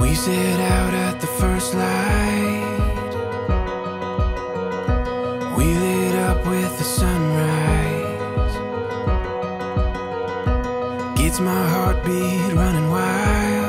We set out at the first light. We lit up with the sunrise. Gets my heartbeat running wild.